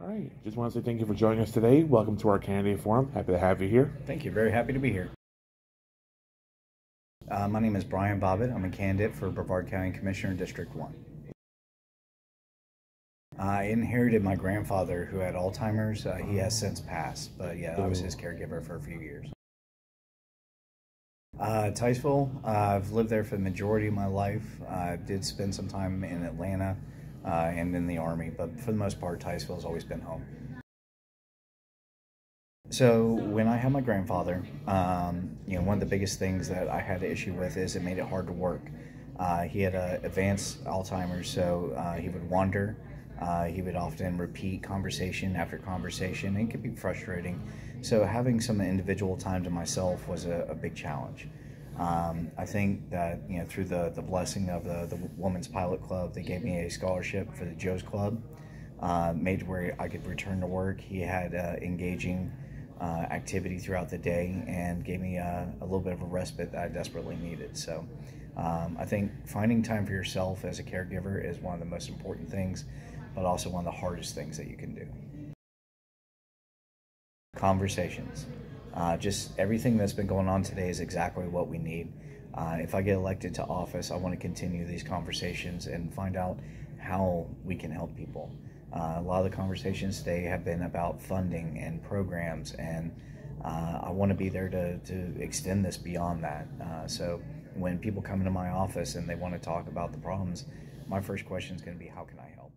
All right. Just want to say thank you for joining us today. Welcome to our candidate forum. Happy to have you here. Thank you. Very happy to be here. Uh, my name is Bryan Bobbitt. I'm a candidate for Brevard County Commissioner District 1. I inherited my grandfather who had Alzheimer's. Uh, he has since passed, but yeah, I was his caregiver for a few years. Uh, Titusville, uh, I've lived there for the majority of my life. I did spend some time in Atlanta and in the Army, but for the most part, Titusville has always been home. So when I had my grandfather, um, you know, one of the biggest things that I had an issue with is it made it hard to work. Uh, he had uh, advanced Alzheimer's, so uh, he would wander. Uh, he would often repeat conversation after conversation, and it could be frustrating. So having some individual time to myself was a, a big challenge. Um, I think that you know through the, the blessing of the, the Women's Pilot Club, they gave me a scholarship for the Joe's Club, uh, made where I could return to work. He had uh, engaging uh, activity throughout the day and gave me a, a, little bit of a respite that I desperately needed. So um, I think finding time for yourself as a caregiver is one of the most important things, but also one of the hardest things that you can do. Conversations. Uh, just everything that's been going on today is exactly what we need. Uh, if I get elected to office, I want to continue these conversations and find out how we can help people. Uh, a lot of the conversations today have been about funding and programs, and uh, I want to be there to, to extend this beyond that. Uh, so when people come into my office and they want to talk about the problems, my first question is going to be, how can I help?